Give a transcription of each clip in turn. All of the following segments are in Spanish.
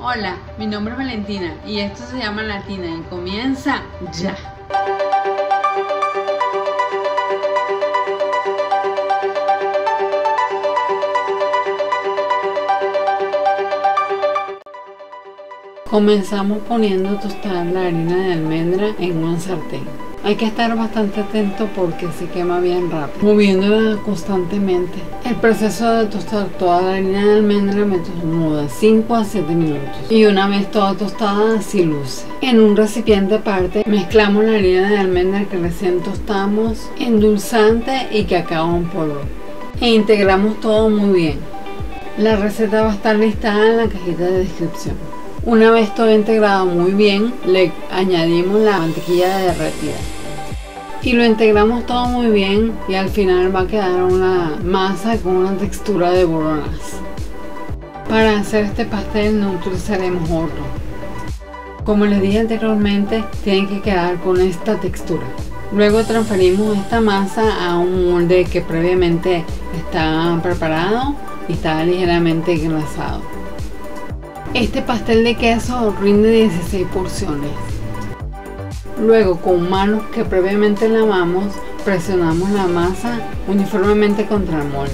Hola, mi nombre es Valentina y esto se llama Latina y comienza ya. Comenzamos poniendo tostar la harina de almendra en un sartén. Hay que estar bastante atento porque se quema bien rápido, moviéndola constantemente. El proceso de tostar toda la harina de almendra me de 5 a 7 minutos y una vez toda tostada así luce. En un recipiente aparte mezclamos la harina de almendra que recién tostamos, endulzante y cacao en polvo e integramos todo muy bien. La receta va a estar listada en la cajita de descripción. Una vez todo integrado muy bien, le añadimos la mantequilla derretida. Y lo integramos todo muy bien y al final va a quedar una masa con una textura de bolonas. Para hacer este pastel no utilizaremos horno. Como les dije anteriormente, tiene que quedar con esta textura. Luego transferimos esta masa a un molde que previamente está preparado y está ligeramente engrasado. Este pastel de queso rinde 16 porciones. Luego con manos que previamente lavamos, presionamos la masa uniformemente contra el molde.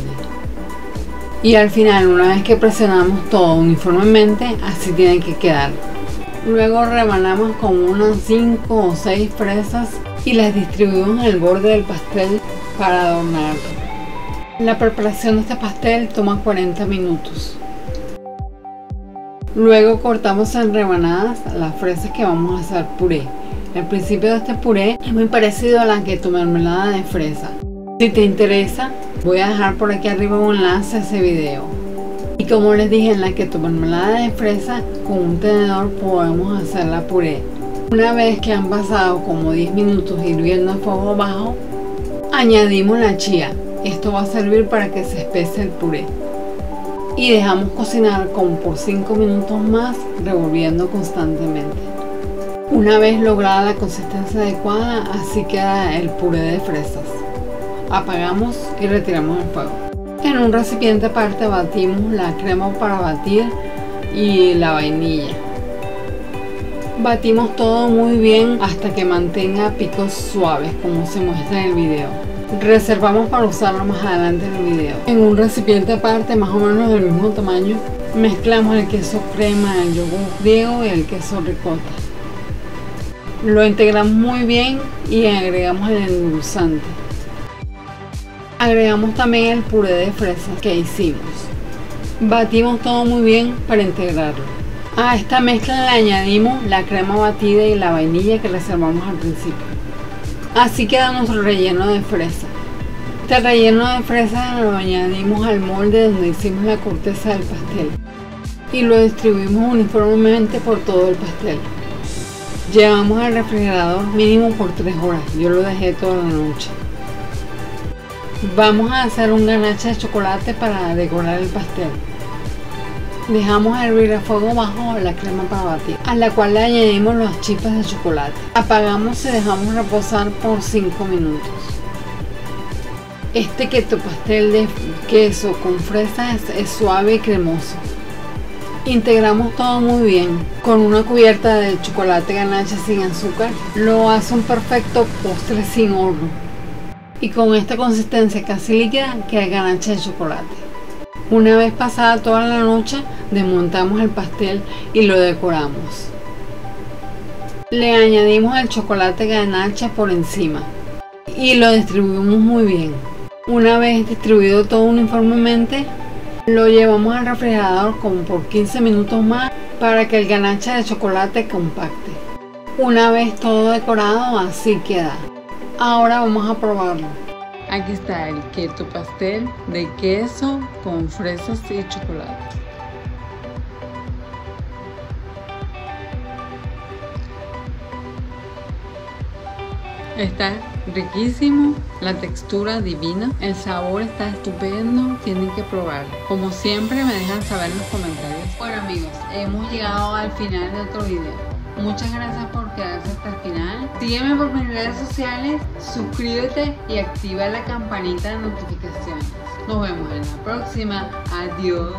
Y al final, una vez que presionamos todo uniformemente, así tiene que quedar. Luego rebanamos con unas 5 o 6 fresas y las distribuimos en el borde del pastel para adornarlo. La preparación de este pastel toma 40 minutos. Luego cortamos en rebanadas las fresas que vamos a hacer puré. El principio de este puré es muy parecido a la que tu mermelada de fresa. Si te interesa, voy a dejar por aquí arriba un enlace a ese video. Y como les dije en la que tu mermelada de fresa, con un tenedor podemos hacer la puré. Una vez que han pasado como 10 minutos hirviendo a fuego bajo, añadimos la chía. Esto va a servir para que se espese el puré y dejamos cocinar como por 5 minutos más revolviendo constantemente. Una vez lograda la consistencia adecuada, así queda el puré de fresas. Apagamos y retiramos el fuego. En un recipiente aparte batimos la crema para batir y la vainilla. Batimos todo muy bien hasta que mantenga picos suaves como se muestra en el video reservamos para usarlo más adelante en el video. En un recipiente aparte, más o menos del mismo tamaño, mezclamos el queso crema, el yogur griego y el queso ricota. Lo integramos muy bien y agregamos el endulzante. Agregamos también el puré de fresas que hicimos. Batimos todo muy bien para integrarlo. A esta mezcla le añadimos la crema batida y la vainilla que reservamos al principio. Así queda nuestro relleno de fresa. Este relleno de fresa lo añadimos al molde donde hicimos la corteza del pastel y lo distribuimos uniformemente por todo el pastel. Llevamos al refrigerador mínimo por 3 horas, yo lo dejé toda la noche. Vamos a hacer un ganache de chocolate para decorar el pastel. Dejamos hervir a fuego bajo la crema para batir, a la cual le añadimos las chispas de chocolate. Apagamos y dejamos reposar por 5 minutos. Este keto pastel de queso con fresas es suave y cremoso. Integramos todo muy bien con una cubierta de chocolate ganache sin azúcar. Lo hace un perfecto postre sin horno. Y con esta consistencia casi líquida queda ganache de chocolate. Una vez pasada toda la noche, desmontamos el pastel y lo decoramos. Le añadimos el chocolate ganache por encima y lo distribuimos muy bien. Una vez distribuido todo uniformemente, lo llevamos al refrigerador como por 15 minutos más para que el ganache de chocolate compacte. Una vez todo decorado, así queda. Ahora vamos a probarlo. Aquí está el keto pastel de queso con fresas y chocolate. Está riquísimo, la textura divina, el sabor está estupendo, tienen que probar. Como siempre me dejan saber en los comentarios. Bueno amigos, hemos llegado al final de otro video. Muchas gracias por quedarse hasta el final. Sígueme por mis redes sociales, suscríbete y activa la campanita de notificaciones. Nos vemos en la próxima. Adiós.